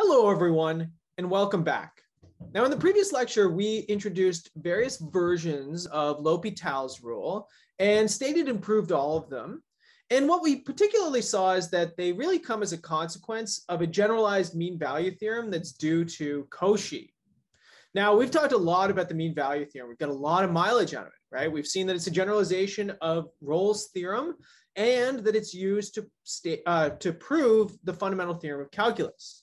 Hello, everyone, and welcome back. Now, in the previous lecture, we introduced various versions of L'Hopital's rule and stated and proved all of them. And what we particularly saw is that they really come as a consequence of a generalized mean value theorem that's due to Cauchy. Now, we've talked a lot about the mean value theorem. We've got a lot of mileage out of it, right? We've seen that it's a generalization of Rolle's theorem and that it's used to, state, uh, to prove the fundamental theorem of calculus.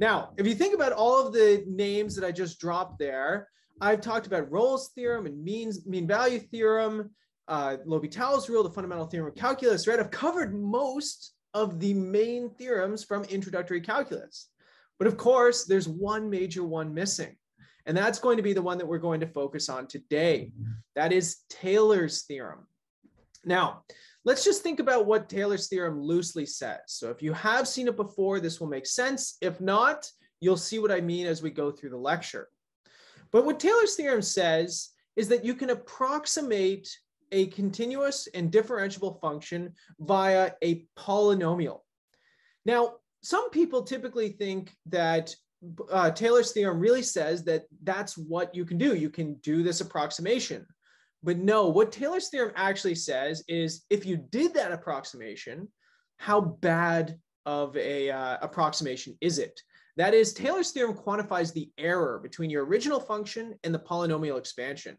Now, if you think about all of the names that I just dropped there, I've talked about Rolle's theorem and means, mean value theorem, uh, L'Hopital's rule, the fundamental theorem of calculus, right? I've covered most of the main theorems from introductory calculus. But of course, there's one major one missing. And that's going to be the one that we're going to focus on today. That is Taylor's theorem. Now, let's just think about what Taylor's theorem loosely says. So if you have seen it before, this will make sense. If not, you'll see what I mean as we go through the lecture. But what Taylor's theorem says is that you can approximate a continuous and differentiable function via a polynomial. Now, some people typically think that uh, Taylor's theorem really says that that's what you can do. You can do this approximation. But no, what Taylor's theorem actually says is if you did that approximation, how bad of a uh, approximation is it? That is, Taylor's theorem quantifies the error between your original function and the polynomial expansion.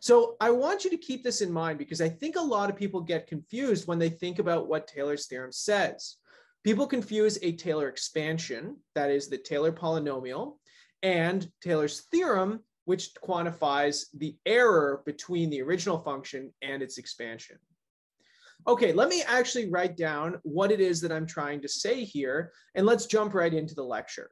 So I want you to keep this in mind because I think a lot of people get confused when they think about what Taylor's theorem says. People confuse a Taylor expansion, that is the Taylor polynomial, and Taylor's theorem, which quantifies the error between the original function and its expansion. Okay, let me actually write down what it is that I'm trying to say here, and let's jump right into the lecture.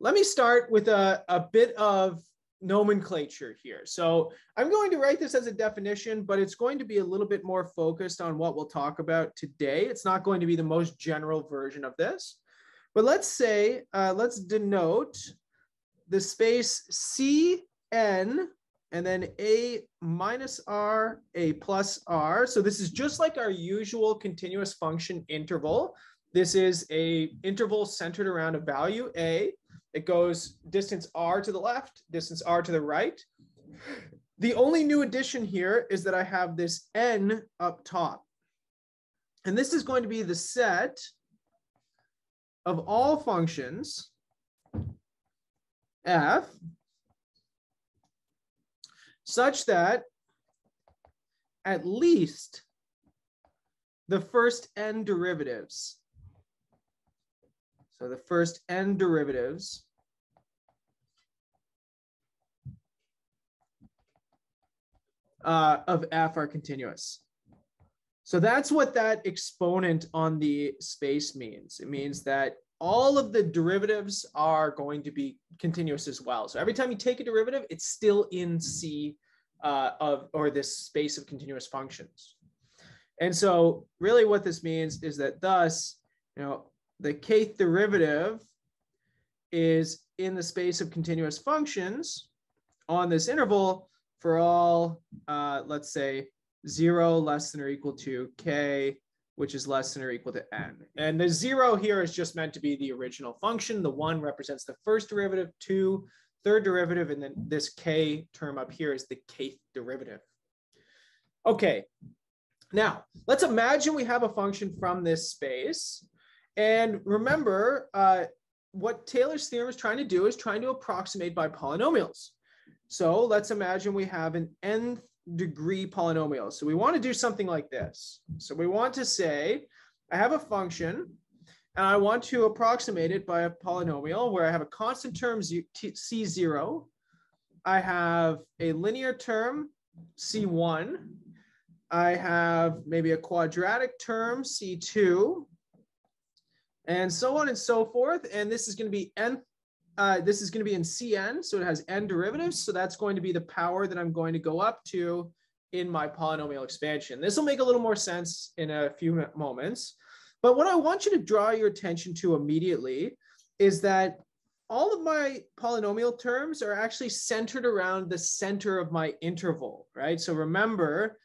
Let me start with a, a bit of nomenclature here. So I'm going to write this as a definition, but it's going to be a little bit more focused on what we'll talk about today. It's not going to be the most general version of this. But let's say, uh, let's denote the space Cn and then A minus R, A plus R. So this is just like our usual continuous function interval. This is a interval centered around a value A it goes distance r to the left, distance r to the right. The only new addition here is that I have this n up top. And this is going to be the set of all functions f such that at least the first n derivatives so the first n derivatives uh, of f are continuous. So that's what that exponent on the space means. It means that all of the derivatives are going to be continuous as well. So every time you take a derivative, it's still in C uh, of or this space of continuous functions. And so really what this means is that thus, you know, the kth derivative is in the space of continuous functions on this interval for all, uh, let's say, zero less than or equal to k, which is less than or equal to n. And the zero here is just meant to be the original function. The one represents the first derivative, two, third derivative, and then this k term up here is the kth derivative. Okay, now let's imagine we have a function from this space and remember, uh, what Taylor's theorem is trying to do is trying to approximate by polynomials. So let's imagine we have an nth degree polynomial. So we want to do something like this. So we want to say, I have a function and I want to approximate it by a polynomial where I have a constant term C0. I have a linear term C1. I have maybe a quadratic term C2 and so on and so forth. And this is going to be n, uh, this is going to be in Cn, so it has n derivatives. So that's going to be the power that I'm going to go up to in my polynomial expansion. This will make a little more sense in a few moments. But what I want you to draw your attention to immediately is that all of my polynomial terms are actually centered around the center of my interval, right? So remember,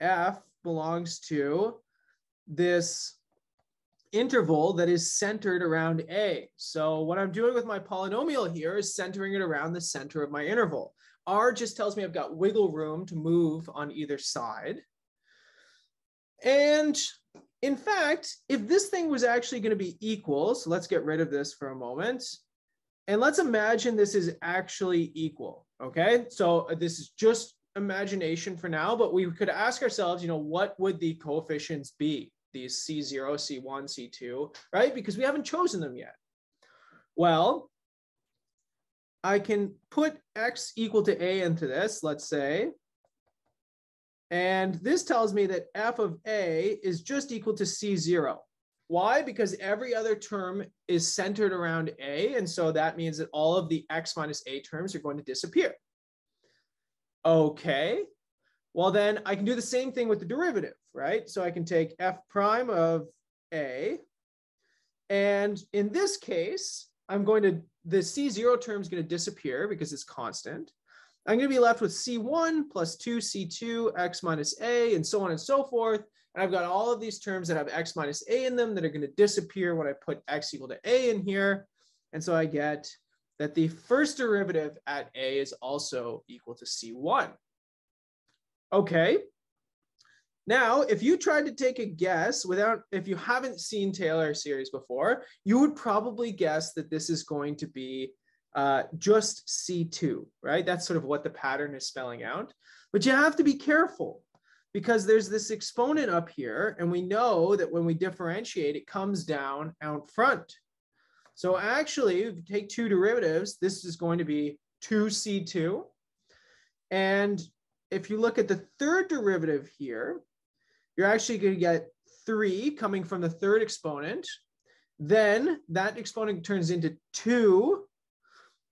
f belongs to this interval that is centered around A. So what I'm doing with my polynomial here is centering it around the center of my interval. R just tells me I've got wiggle room to move on either side. And in fact, if this thing was actually going to be equal, so let's get rid of this for a moment. And let's imagine this is actually equal, okay? So uh, this is just imagination for now, but we could ask ourselves, you know, what would the coefficients be? These C0, C1, C2, right? Because we haven't chosen them yet. Well, I can put X equal to A into this, let's say, and this tells me that f of A is just equal to C0. Why? Because every other term is centered around A. And so that means that all of the X minus A terms are going to disappear. Okay. Well, then I can do the same thing with the derivative, right? So I can take f prime of A. And in this case, I'm going to, the C0 term is going to disappear because it's constant. I'm going to be left with C1 plus 2C2, x minus a, and so on and so forth. And I've got all of these terms that have x minus a in them that are going to disappear when I put x equal to a in here. And so I get that the first derivative at a is also equal to c1. Okay. Now, if you tried to take a guess without, if you haven't seen Taylor series before, you would probably guess that this is going to be uh, just C2, right? That's sort of what the pattern is spelling out. But you have to be careful because there's this exponent up here, and we know that when we differentiate, it comes down out front. So actually, if you take two derivatives, this is going to be 2C2. And if you look at the third derivative here, you're actually going to get 3 coming from the third exponent. Then that exponent turns into 2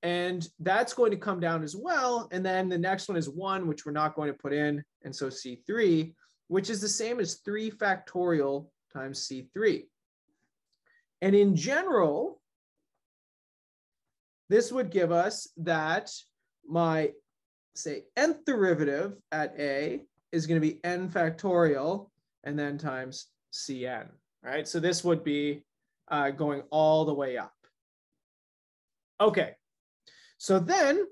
and that's going to come down as well. And then the next one is one, which we're not going to put in. And so C3, which is the same as three factorial times C3. And in general, this would give us that my, say, nth derivative at A is going to be n factorial and then times Cn, right? So this would be uh, going all the way up. Okay, so then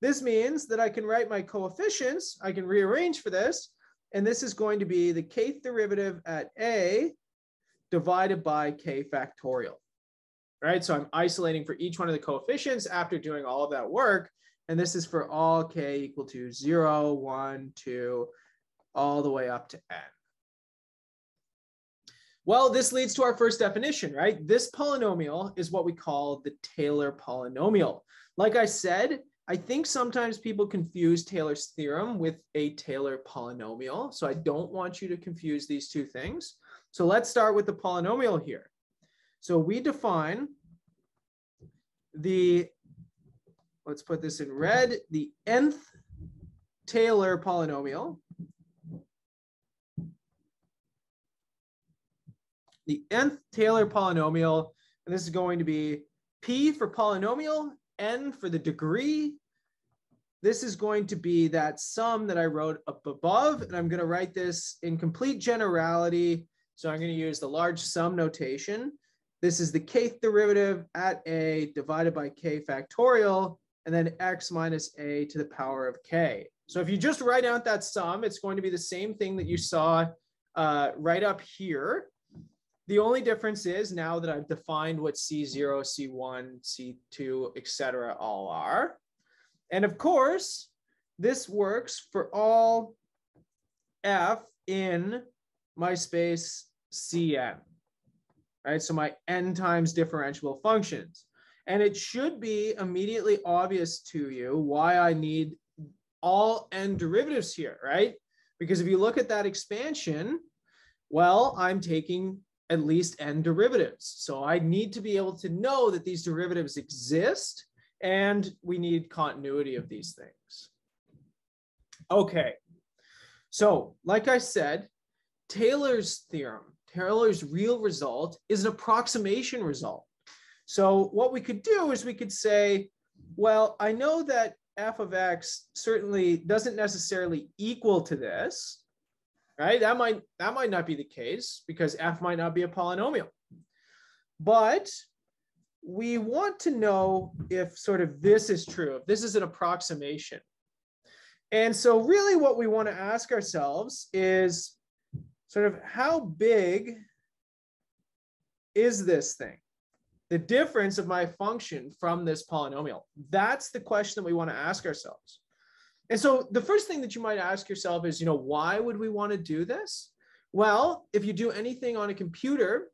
this means that I can write my coefficients. I can rearrange for this. And this is going to be the kth derivative at a divided by k factorial. Right, so I'm isolating for each one of the coefficients after doing all of that work. And this is for all k equal to 0, 1, 2, all the way up to n. Well, this leads to our first definition, right? This polynomial is what we call the Taylor polynomial. Like I said, I think sometimes people confuse Taylor's theorem with a Taylor polynomial. So I don't want you to confuse these two things. So let's start with the polynomial here. So we define the, let's put this in red, the nth Taylor polynomial. The nth Taylor polynomial, and this is going to be P for polynomial n for the degree. This is going to be that sum that I wrote up above, and I'm going to write this in complete generality. So I'm going to use the large sum notation. This is the kth derivative at a divided by k factorial, and then x minus a to the power of k. So if you just write out that sum, it's going to be the same thing that you saw uh, right up here. The only difference is now that I've defined what C0, C1, C2, etc. all are. And of course, this works for all F in my space Cn, right? So my n times differentiable functions. And it should be immediately obvious to you why I need all n derivatives here, right? Because if you look at that expansion, well, I'm taking at least n derivatives. So I need to be able to know that these derivatives exist and we need continuity of these things. Okay, so like I said, Taylor's theorem, Taylor's real result is an approximation result. So what we could do is we could say, well, I know that f of x certainly doesn't necessarily equal to this, right? That might that might not be the case because f might not be a polynomial. But we want to know if sort of this is true, if this is an approximation. And so really what we want to ask ourselves is sort of how big is this thing? The difference of my function from this polynomial. That's the question that we want to ask ourselves. And so the first thing that you might ask yourself is, you know, why would we want to do this? Well, if you do anything on a computer,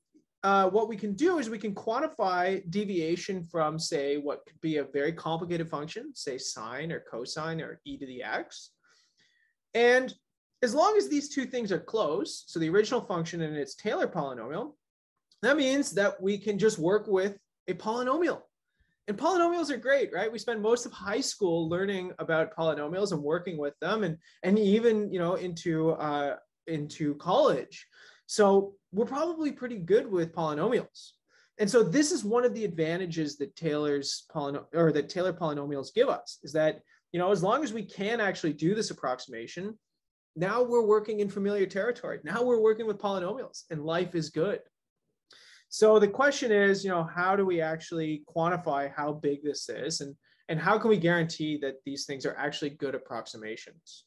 uh, what we can do is we can quantify deviation from, say, what could be a very complicated function, say sine or cosine or e to the x. And as long as these two things are close, so the original function and its Taylor polynomial, that means that we can just work with a polynomial. And polynomials are great, right? We spend most of high school learning about polynomials and working with them, and and even you know into uh, into college. So we're probably pretty good with polynomials. And so this is one of the advantages that Taylor's polynom or that Taylor polynomials give us is that, you know, as long as we can actually do this approximation, now we're working in familiar territory. Now we're working with polynomials and life is good. So the question is, you know, how do we actually quantify how big this is and, and how can we guarantee that these things are actually good approximations?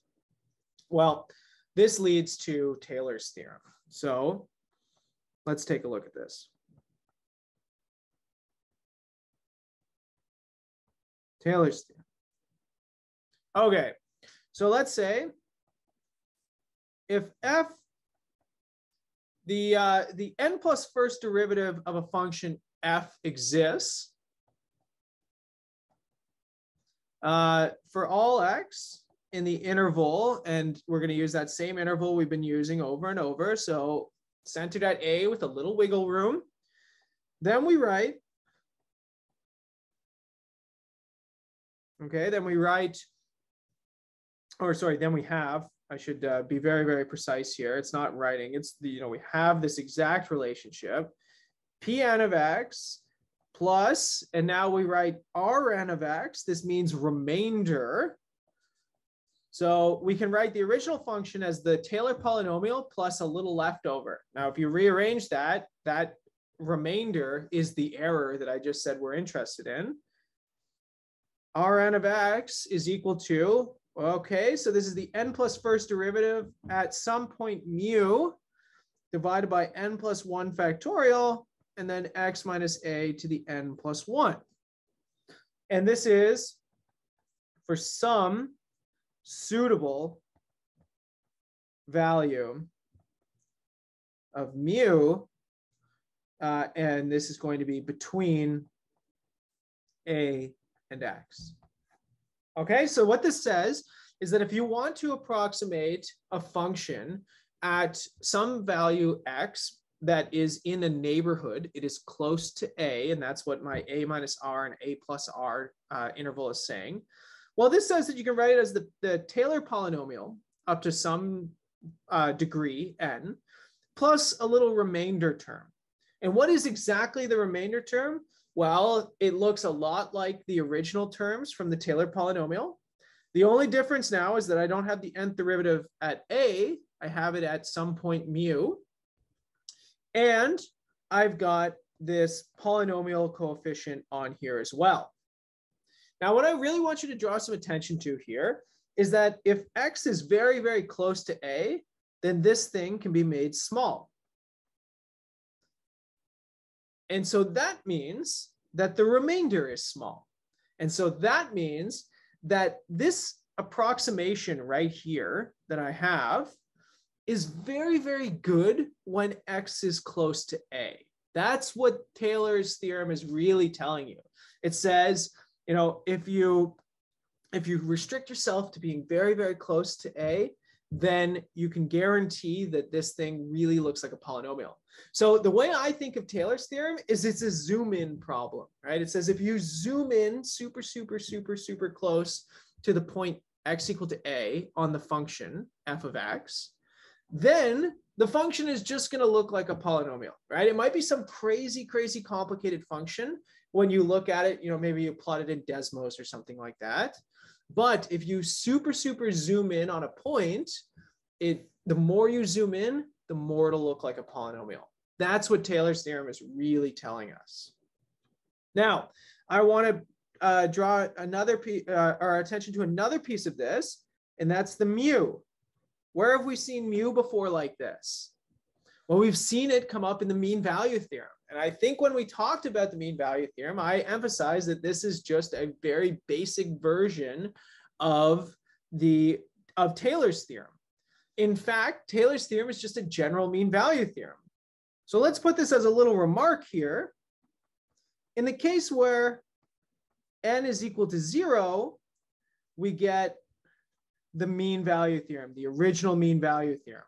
Well, this leads to Taylor's theorem. So let's take a look at this. Taylor's theorem. Okay, so let's say if f, the, uh, the n plus first derivative of a function f exists uh, for all x, in the interval, and we're going to use that same interval we've been using over and over. So centered at A with a little wiggle room. Then we write, okay, then we write, or sorry, then we have, I should uh, be very, very precise here. It's not writing, it's the, you know, we have this exact relationship, Pn of x plus, and now we write Rn of x. This means remainder so we can write the original function as the Taylor polynomial plus a little leftover. Now, if you rearrange that, that remainder is the error that I just said we're interested in. Rn of x is equal to, okay, so this is the n plus first derivative at some point mu divided by n plus 1 factorial, and then x minus a to the n plus 1. And this is for some suitable value of mu, uh, and this is going to be between a and x. Okay, so what this says is that if you want to approximate a function at some value x that is in a neighborhood, it is close to a, and that's what my a minus r and a plus r uh, interval is saying. Well, this says that you can write it as the, the Taylor polynomial up to some uh, degree n plus a little remainder term. And what is exactly the remainder term? Well, it looks a lot like the original terms from the Taylor polynomial. The only difference now is that I don't have the nth derivative at a, I have it at some point mu. And I've got this polynomial coefficient on here as well. Now, what I really want you to draw some attention to here is that if x is very, very close to a, then this thing can be made small. And so that means that the remainder is small. And so that means that this approximation right here that I have is very, very good when x is close to a. That's what Taylor's theorem is really telling you. It says you know, if you if you restrict yourself to being very, very close to A, then you can guarantee that this thing really looks like a polynomial. So the way I think of Taylor's theorem is it's a zoom in problem, right? It says if you zoom in super, super, super, super close to the point x equal to a on the function f of x, then the function is just going to look like a polynomial, right? It might be some crazy, crazy complicated function when you look at it, you know, maybe you plot it in Desmos or something like that. But if you super, super zoom in on a point, it the more you zoom in, the more it'll look like a polynomial. That's what Taylor's theorem is really telling us. Now, I want to uh, draw another piece, uh, our attention to another piece of this, and that's the mu. Where have we seen mu before like this? Well, we've seen it come up in the mean value theorem. And I think when we talked about the mean value theorem, I emphasized that this is just a very basic version of the of Taylor's theorem. In fact, Taylor's theorem is just a general mean value theorem. So let's put this as a little remark here. In the case where n is equal to zero, we get the mean value theorem, the original mean value theorem.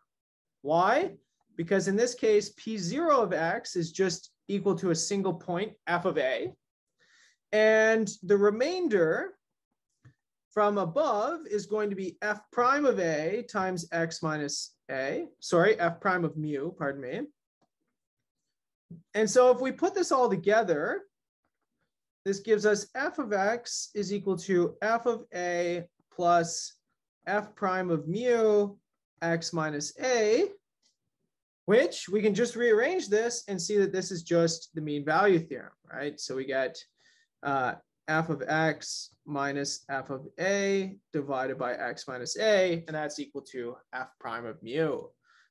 Why? Because in this case, P0 of x is just equal to a single point, f of a. And the remainder from above is going to be f prime of a times x minus a. Sorry, f prime of mu, pardon me. And so if we put this all together, this gives us f of x is equal to f of a plus f prime of mu x minus a which we can just rearrange this and see that this is just the mean value theorem, right? So we get uh, f of x minus f of a divided by x minus a, and that's equal to f prime of mu.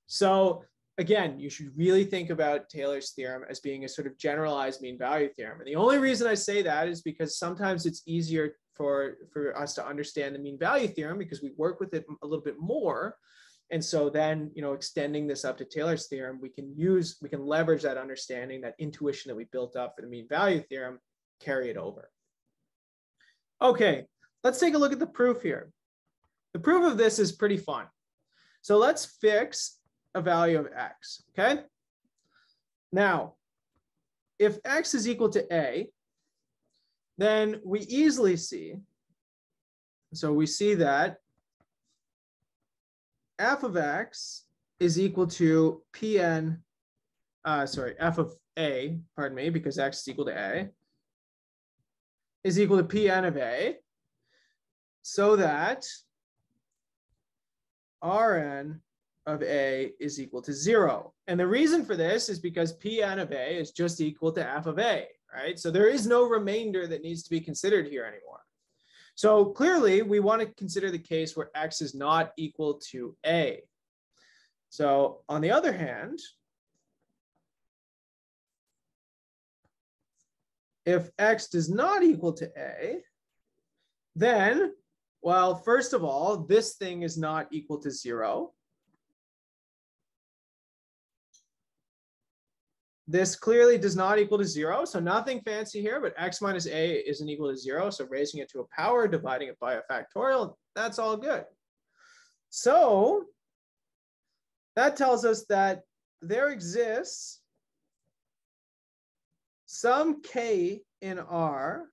So again, you should really think about Taylor's theorem as being a sort of generalized mean value theorem. And the only reason I say that is because sometimes it's easier for, for us to understand the mean value theorem because we work with it a little bit more and so then, you know, extending this up to Taylor's theorem, we can use, we can leverage that understanding, that intuition that we built up for the mean value theorem, carry it over. Okay, let's take a look at the proof here. The proof of this is pretty fun. So let's fix a value of x, okay? Now, if x is equal to a, then we easily see, so we see that f of x is equal to pn, uh, sorry, f of a, pardon me, because x is equal to a, is equal to pn of a, so that rn of a is equal to zero. And the reason for this is because pn of a is just equal to f of a, right? So there is no remainder that needs to be considered here anymore. So clearly we want to consider the case where x is not equal to a. So on the other hand, if x does not equal to a, then, well, first of all, this thing is not equal to zero. This clearly does not equal to zero, so nothing fancy here, but x minus a isn't equal to zero, so raising it to a power, dividing it by a factorial, that's all good. So that tells us that there exists some k in R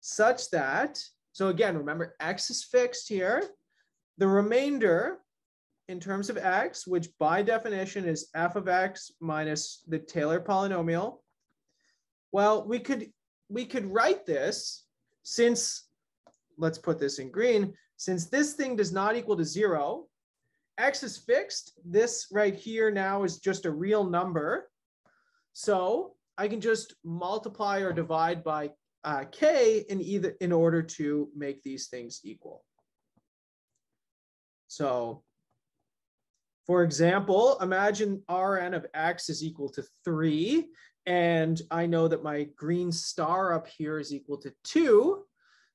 such that, so again, remember x is fixed here, the remainder in terms of x, which by definition is f of x minus the Taylor polynomial, well, we could we could write this since, let's put this in green, since this thing does not equal to zero, x is fixed. This right here now is just a real number. So I can just multiply or divide by uh, k in either in order to make these things equal. So for example, imagine Rn of x is equal to three, and I know that my green star up here is equal to two,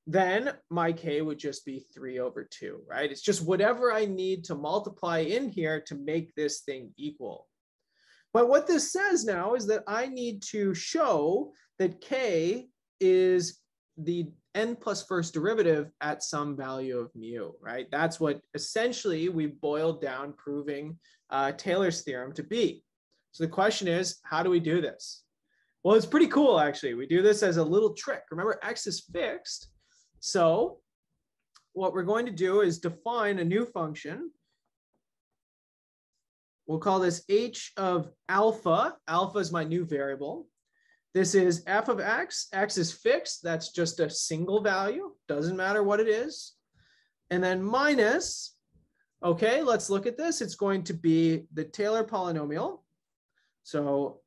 then my k would just be three over two, right? It's just whatever I need to multiply in here to make this thing equal. But what this says now is that I need to show that k is the n plus first derivative at some value of mu, right? That's what essentially we boiled down proving uh, Taylor's theorem to be. So the question is, how do we do this? Well, it's pretty cool, actually. We do this as a little trick. Remember, x is fixed. So what we're going to do is define a new function. We'll call this h of alpha. Alpha is my new variable. This is f of x. x is fixed. That's just a single value. Doesn't matter what it is. And then minus, Okay, let's look at this. It's going to be the Taylor polynomial. So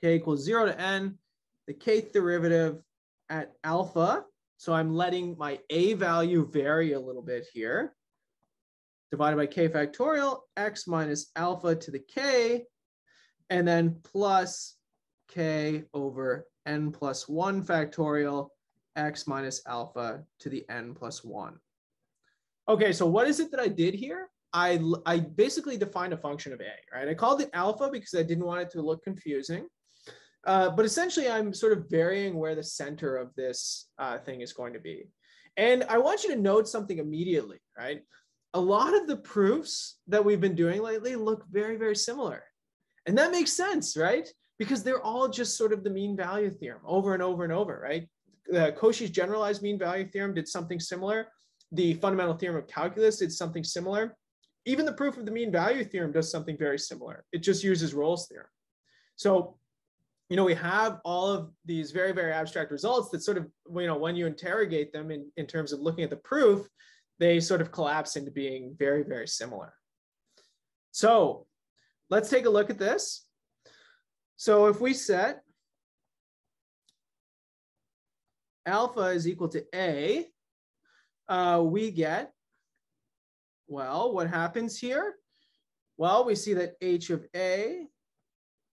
k equals 0 to n, the kth derivative at alpha. So I'm letting my a value vary a little bit here. Divided by k factorial, x minus alpha to the k, and then plus k over n plus 1 factorial, x minus alpha to the n plus 1. Okay, so what is it that I did here? I, I basically defined a function of a, right? I called it alpha because I didn't want it to look confusing. Uh, but essentially, I'm sort of varying where the center of this uh, thing is going to be. And I want you to note something immediately, right? A lot of the proofs that we've been doing lately look very, very similar. And that makes sense, right? Because they're all just sort of the mean value theorem over and over and over, right? The Cauchy's generalized mean value theorem did something similar. The fundamental theorem of calculus did something similar. Even the proof of the mean value theorem does something very similar. It just uses Rolle's theorem. So, you know, we have all of these very, very abstract results that sort of, you know, when you interrogate them in, in terms of looking at the proof, they sort of collapse into being very, very similar. So let's take a look at this. So if we set alpha is equal to A, uh, we get, well, what happens here? Well, we see that h of a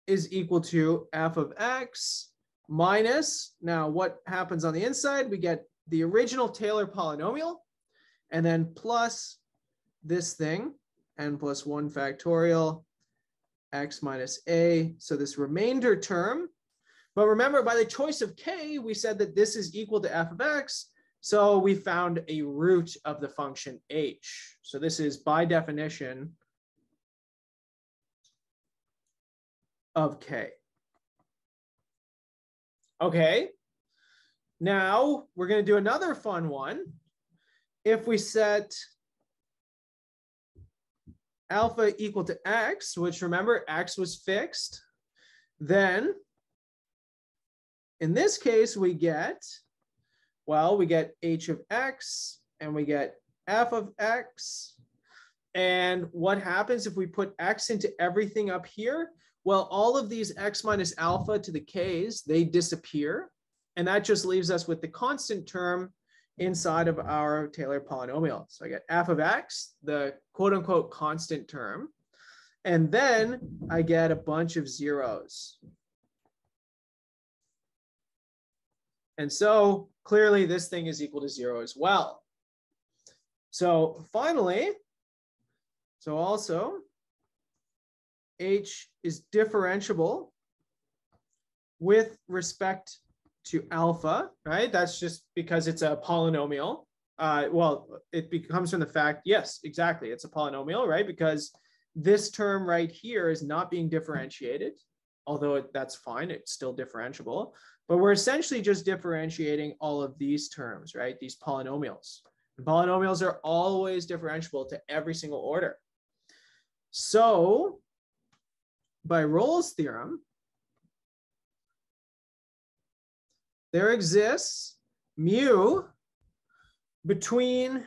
is equal to f of x minus, now what happens on the inside? We get the original Taylor polynomial and then plus this thing, n plus 1 factorial x minus a. So this remainder term. But remember, by the choice of k, we said that this is equal to f of x. So we found a root of the function h. So this is by definition of k. Okay, now we're going to do another fun one. If we set alpha equal to x, which remember x was fixed, then in this case we get well, we get h of x and we get f of x. And what happens if we put x into everything up here? Well, all of these x minus alpha to the k's, they disappear. And that just leaves us with the constant term inside of our Taylor polynomial. So I get f of x, the quote unquote constant term. And then I get a bunch of zeros. And so clearly this thing is equal to zero as well. So finally, so also h is differentiable with respect to alpha, right? That's just because it's a polynomial. Uh, well, it becomes from the fact, yes, exactly. It's a polynomial, right? Because this term right here is not being differentiated, although it, that's fine. It's still differentiable. But we're essentially just differentiating all of these terms, right? These polynomials. And polynomials are always differentiable to every single order. So by Rolle's theorem, there exists mu between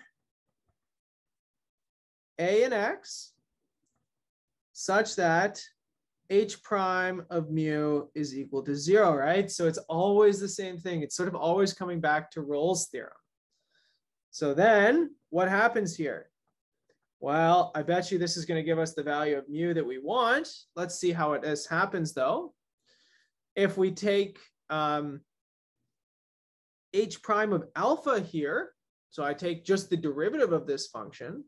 a and x such that h prime of mu is equal to zero, right? So it's always the same thing. It's sort of always coming back to Rolle's theorem. So then what happens here? Well, I bet you this is going to give us the value of mu that we want. Let's see how it this happens though. If we take um, h prime of alpha here, so I take just the derivative of this function,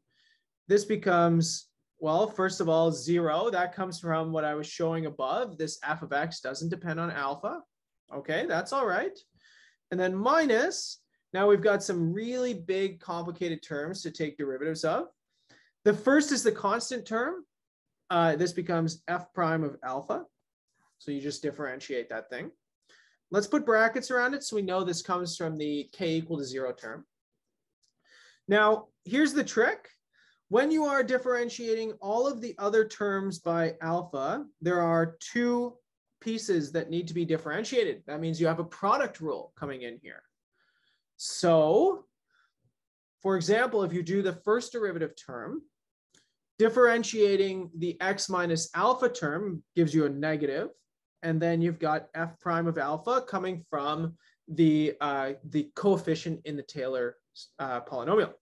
this becomes well, first of all, zero, that comes from what I was showing above. This f of x doesn't depend on alpha. Okay, that's all right. And then minus, now we've got some really big complicated terms to take derivatives of. The first is the constant term. Uh, this becomes f prime of alpha. So you just differentiate that thing. Let's put brackets around it so we know this comes from the k equal to zero term. Now, here's the trick. When you are differentiating all of the other terms by alpha, there are two pieces that need to be differentiated. That means you have a product rule coming in here. So for example, if you do the first derivative term, differentiating the x minus alpha term gives you a negative, and then you've got f prime of alpha coming from the, uh, the coefficient in the Taylor uh, polynomial.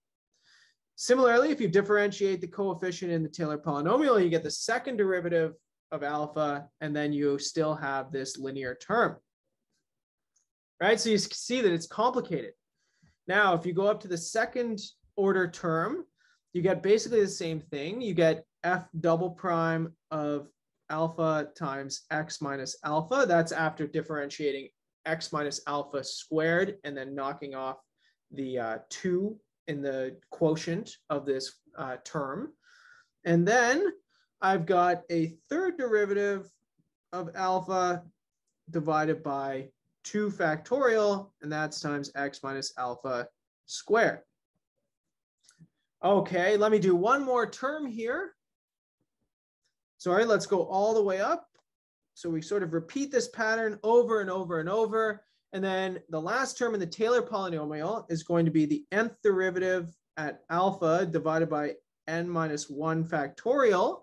Similarly, if you differentiate the coefficient in the Taylor polynomial, you get the second derivative of alpha, and then you still have this linear term. Right, so you see that it's complicated. Now, if you go up to the second order term, you get basically the same thing. You get f double prime of alpha times x minus alpha. That's after differentiating x minus alpha squared and then knocking off the uh, 2 in the quotient of this uh, term. And then I've got a third derivative of alpha divided by 2 factorial, and that's times x minus alpha squared. Okay, let me do one more term here. Sorry, let's go all the way up. So we sort of repeat this pattern over and over and over. And then the last term in the Taylor polynomial is going to be the nth derivative at alpha divided by n minus 1 factorial,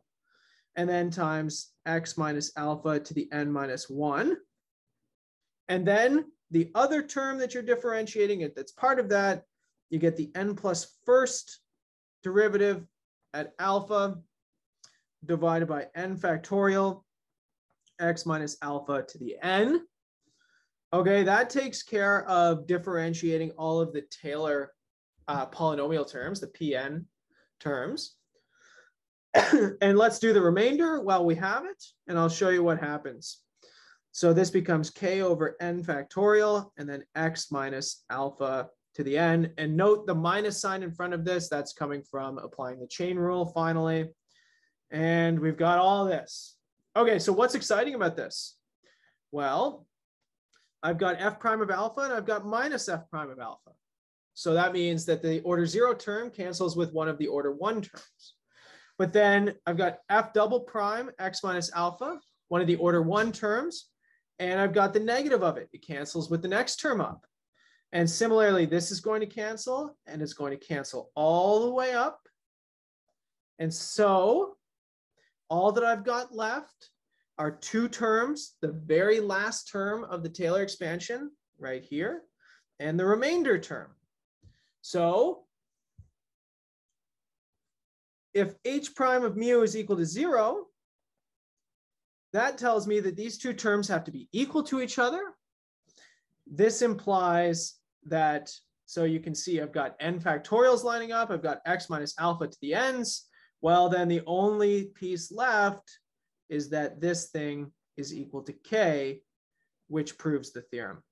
and then times x minus alpha to the n minus 1. And then the other term that you're differentiating, it that's part of that, you get the n plus first derivative at alpha divided by n factorial, x minus alpha to the n. Okay, that takes care of differentiating all of the Taylor uh, polynomial terms, the Pn terms. and let's do the remainder while we have it, and I'll show you what happens. So this becomes k over n factorial, and then x minus alpha to the n. And note the minus sign in front of this, that's coming from applying the chain rule finally. And we've got all this. Okay, so what's exciting about this? Well, I've got f prime of alpha and I've got minus f prime of alpha. So that means that the order zero term cancels with one of the order one terms. But then I've got f double prime x minus alpha, one of the order one terms, and I've got the negative of it. It cancels with the next term up. And similarly, this is going to cancel and it's going to cancel all the way up. And so all that I've got left are two terms, the very last term of the Taylor expansion right here, and the remainder term. So if h prime of mu is equal to zero, that tells me that these two terms have to be equal to each other. This implies that, so you can see I've got n factorials lining up, I've got x minus alpha to the n's. Well, then the only piece left is that this thing is equal to k, which proves the theorem.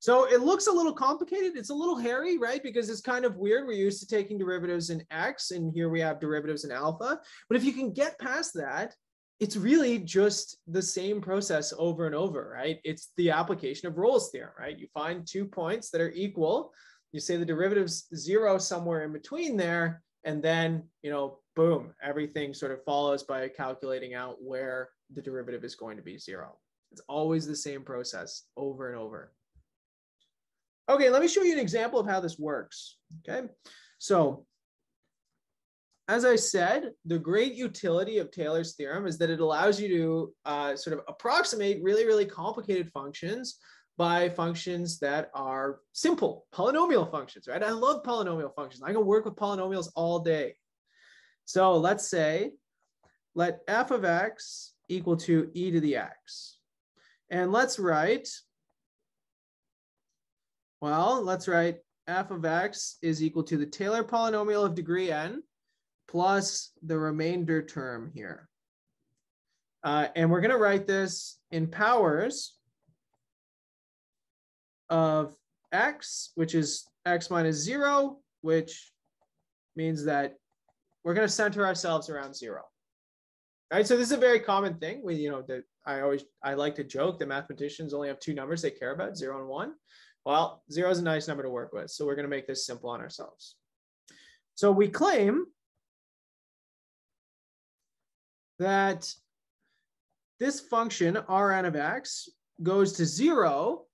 So it looks a little complicated. It's a little hairy, right? Because it's kind of weird. We're used to taking derivatives in x, and here we have derivatives in alpha. But if you can get past that, it's really just the same process over and over, right? It's the application of Rolle's theorem, right? You find two points that are equal you say the derivative's zero somewhere in between there, and then, you know, boom, everything sort of follows by calculating out where the derivative is going to be zero. It's always the same process over and over. Okay, let me show you an example of how this works. Okay, so as I said, the great utility of Taylor's theorem is that it allows you to uh, sort of approximate really, really complicated functions by functions that are simple, polynomial functions, right? I love polynomial functions. I can work with polynomials all day. So let's say, let f of x equal to e to the x. And let's write, well, let's write f of x is equal to the Taylor polynomial of degree n plus the remainder term here. Uh, and we're going to write this in powers of x, which is x minus zero, which means that we're going to center ourselves around zero. Right. So this is a very common thing. We, you know, that I always I like to joke that mathematicians only have two numbers they care about, zero and one. Well, zero is a nice number to work with. So we're going to make this simple on ourselves. So we claim that this function Rn of x goes to zero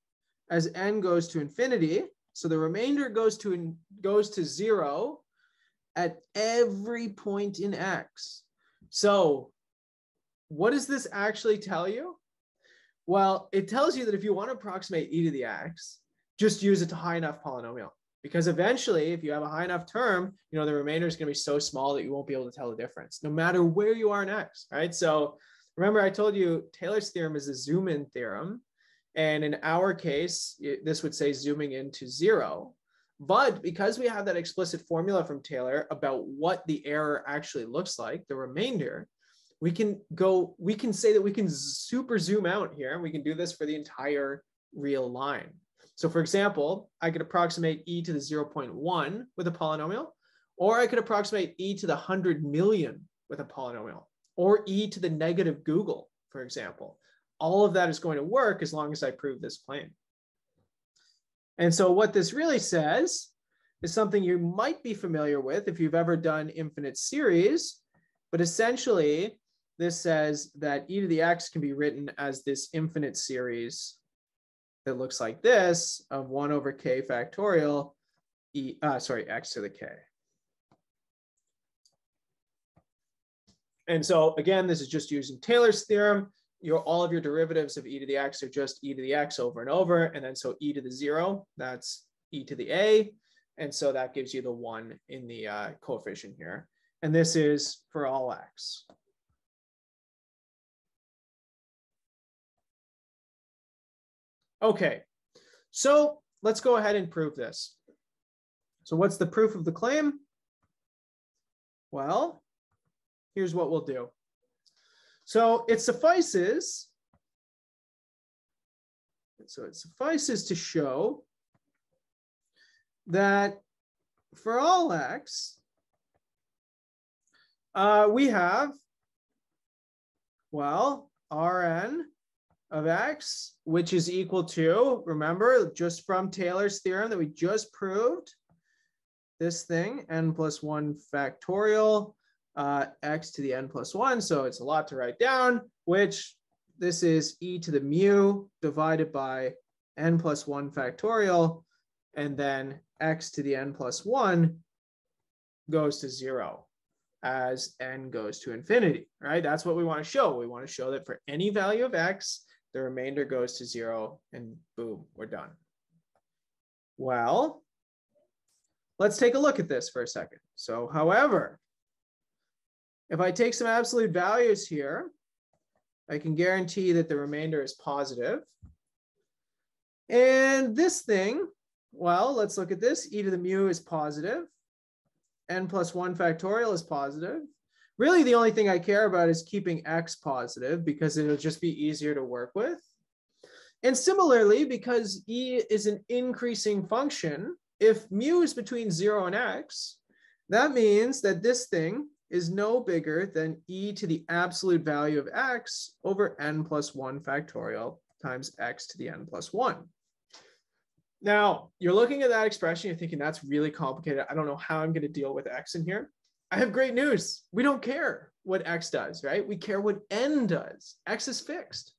as n goes to infinity. So the remainder goes to, goes to zero at every point in x. So what does this actually tell you? Well, it tells you that if you want to approximate e to the x, just use a high enough polynomial. Because eventually, if you have a high enough term, you know, the remainder is going to be so small that you won't be able to tell the difference, no matter where you are next right? So remember I told you Taylor's theorem is a zoom in theorem. And in our case, it, this would say zooming into zero. But because we have that explicit formula from Taylor about what the error actually looks like, the remainder, we can go, we can say that we can super zoom out here and we can do this for the entire real line. So for example, I could approximate e to the 0.1 with a polynomial, or I could approximate e to the 100 million with a polynomial, or e to the negative googol, for example. All of that is going to work as long as I prove this claim. And so what this really says is something you might be familiar with if you've ever done infinite series, but essentially this says that e to the x can be written as this infinite series that looks like this of 1 over k factorial, e, uh, sorry, x to the k. And so again, this is just using Taylor's theorem. Your, all of your derivatives of e to the x are just e to the x over and over. And then so e to the zero, that's e to the a. And so that gives you the one in the uh, coefficient here. And this is for all x. Okay, so let's go ahead and prove this. So what's the proof of the claim? Well, here's what we'll do. So it suffices, so it suffices to show that for all x, uh, we have, well, Rn of x, which is equal to, remember, just from Taylor's theorem that we just proved, this thing, n plus 1 factorial, uh, x to the n plus 1. So it's a lot to write down, which this is e to the mu divided by n plus 1 factorial, and then x to the n plus 1 goes to 0 as n goes to infinity, right? That's what we want to show. We want to show that for any value of x, the remainder goes to zero and boom, we're done. Well, let's take a look at this for a second. So however, if I take some absolute values here, I can guarantee that the remainder is positive. And this thing, well, let's look at this. e to the mu is positive. n plus 1 factorial is positive. Really, the only thing I care about is keeping x positive because it'll just be easier to work with. And similarly, because e is an increasing function, if mu is between 0 and x, that means that this thing is no bigger than e to the absolute value of x over n plus 1 factorial times x to the n plus 1. Now, you're looking at that expression, you're thinking that's really complicated. I don't know how I'm going to deal with x in here. I have great news. We don't care what X does, right? We care what N does. X is fixed.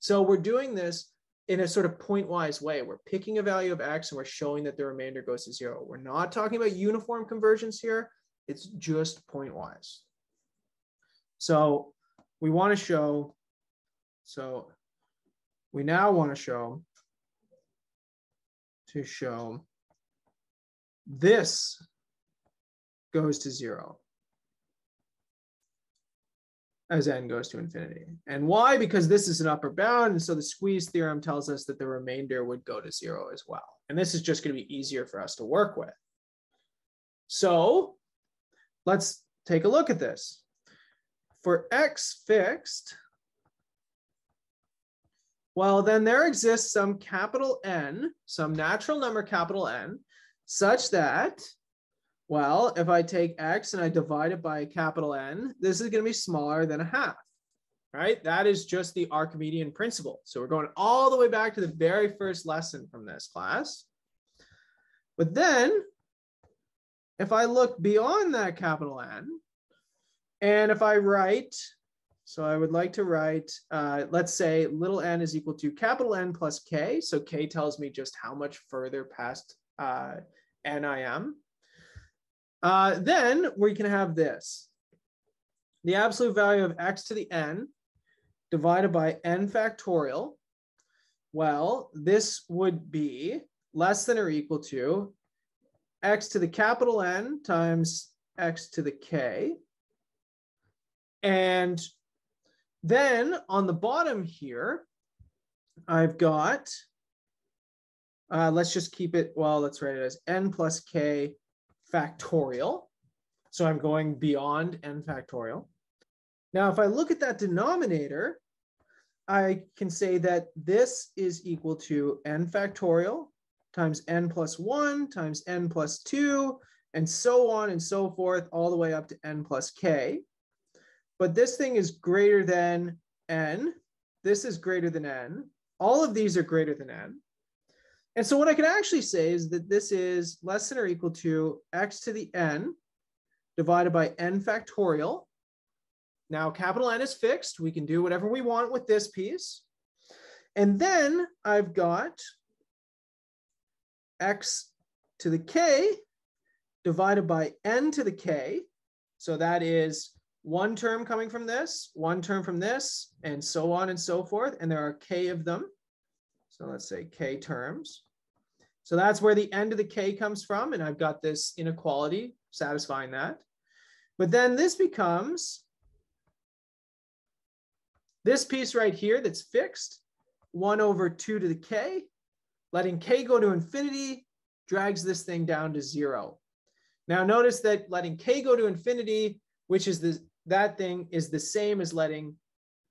So we're doing this in a sort of pointwise way. We're picking a value of X and we're showing that the remainder goes to zero. We're not talking about uniform convergence here. It's just pointwise. So we want to show, so we now want to show, to show this goes to zero as n goes to infinity. And why? Because this is an upper bound. And so the squeeze theorem tells us that the remainder would go to zero as well. And this is just going to be easier for us to work with. So let's take a look at this. For x fixed, well, then there exists some capital N, some natural number capital N, such that well, if I take x and I divide it by capital N, this is going to be smaller than a half, right? That is just the Archimedean principle. So we're going all the way back to the very first lesson from this class. But then if I look beyond that capital N, and if I write So I would like to write, uh, let's say little n is equal to capital N plus k. So k tells me just how much further past uh, n I am. Uh, then we can have this. The absolute value of x to the n divided by n factorial. Well, this would be less than or equal to x to the capital N times x to the k. And then on the bottom here, I've got, uh, let's just keep it, well, let's write it as n plus k factorial. So I'm going beyond n factorial. Now, if I look at that denominator, I can say that this is equal to n factorial times n plus 1 times n plus 2, and so on and so forth, all the way up to n plus k but this thing is greater than n. This is greater than n. All of these are greater than n. And so what I can actually say is that this is less than or equal to x to the n divided by n factorial. Now capital N is fixed. We can do whatever we want with this piece. And then I've got x to the k divided by n to the k. So that is one term coming from this, one term from this, and so on and so forth. And there are k of them. So let's say k terms. So that's where the end of the k comes from. And I've got this inequality satisfying that. But then this becomes this piece right here that's fixed, 1 over 2 to the k, letting k go to infinity drags this thing down to 0. Now notice that letting k go to infinity, which is the that thing is the same as letting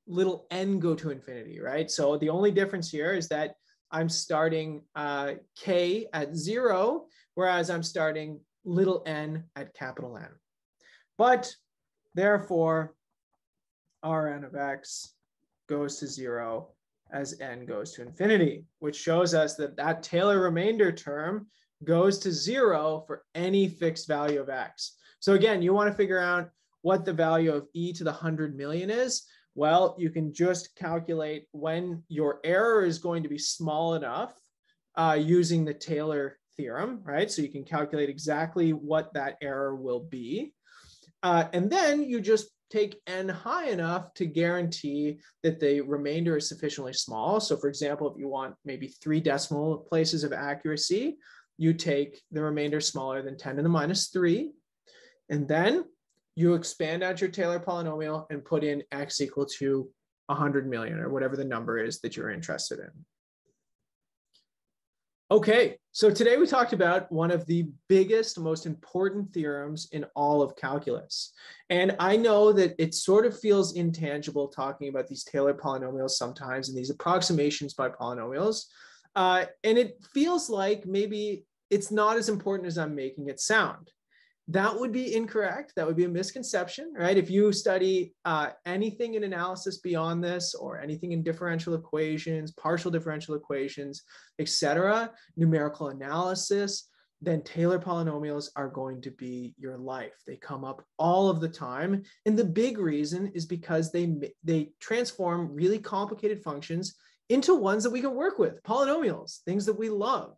little n go to infinity, right? So the only difference here is that I'm starting uh, k at zero, whereas I'm starting little n at capital N. But therefore, Rn of x goes to zero as n goes to infinity, which shows us that that Taylor remainder term goes to zero for any fixed value of x. So again, you want to figure out what the value of e to the 100 million is, well, you can just calculate when your error is going to be small enough uh, using the Taylor theorem, right? So you can calculate exactly what that error will be. Uh, and then you just take n high enough to guarantee that the remainder is sufficiently small. So for example, if you want maybe three decimal places of accuracy, you take the remainder smaller than 10 to the minus three. And then you expand out your Taylor polynomial and put in x equal to 100 million or whatever the number is that you're interested in. Okay, so today we talked about one of the biggest, most important theorems in all of calculus. And I know that it sort of feels intangible talking about these Taylor polynomials sometimes and these approximations by polynomials. Uh, and it feels like maybe it's not as important as I'm making it sound that would be incorrect. That would be a misconception, right? If you study uh, anything in analysis beyond this, or anything in differential equations, partial differential equations, etc., numerical analysis, then Taylor polynomials are going to be your life. They come up all of the time, and the big reason is because they they transform really complicated functions into ones that we can work with, polynomials, things that we love.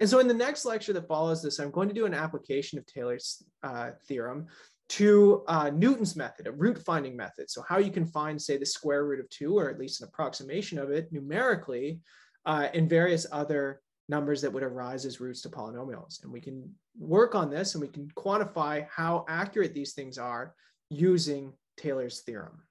And so in the next lecture that follows this, I'm going to do an application of Taylor's uh, theorem to uh, Newton's method, a root finding method. So how you can find, say, the square root of two, or at least an approximation of it numerically, uh, and various other numbers that would arise as roots to polynomials. And we can work on this and we can quantify how accurate these things are using Taylor's theorem.